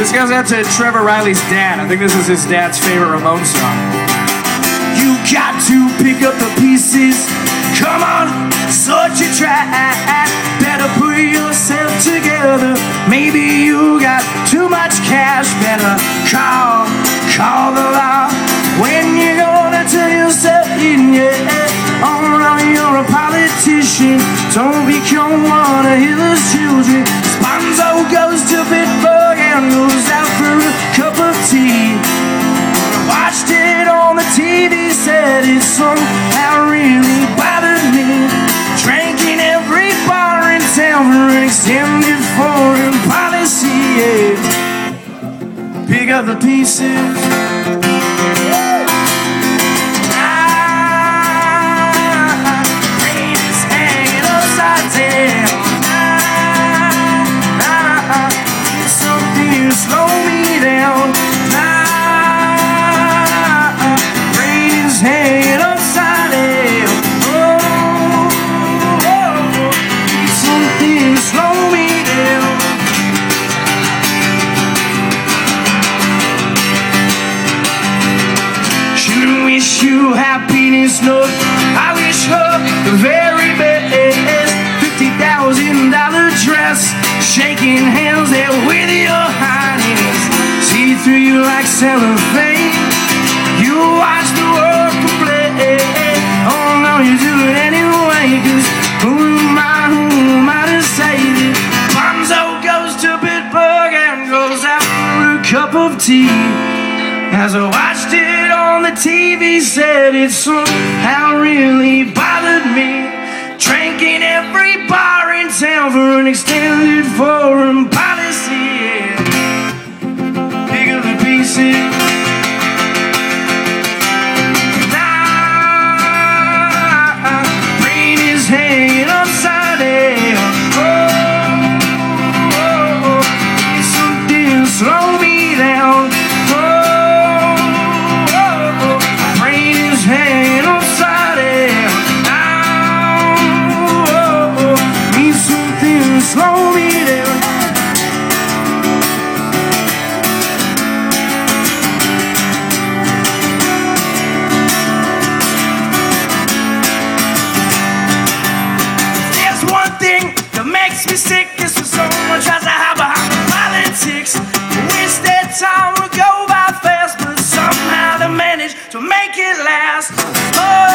This goes out to Trevor Riley's dad. I think this is his dad's favorite Ramones song. You got to pick up the pieces. Come on, such a try. Better put yourself together. Maybe you got too much cash. Better call, call the law. When you're gonna turn yourself in, yeah. Oh no, you're a politician. Don't become one of his children. Said it somehow really bothered me. Drank in every bar in town for an extended foreign policy. Yeah. Pick up the pieces. You happiness, no. I wish her the very best. Fifty thousand dollar dress, shaking hands there with your highness. See through you like cellophane. You watch the world play. Oh no, you do it anyway. Cause who am I, who am I to say that Bonzo goes to Bitburg and goes out for a cup of tea? As I watched it on the TV, said it somehow really bothered me. Drinking every bar in town for an extended foreign policy. Yeah. Up the pieces. slow me down. There's one thing that makes me sick is when someone tries to hide behind politics. Wish that time would go by fast, but somehow they manage to make it last. Oh.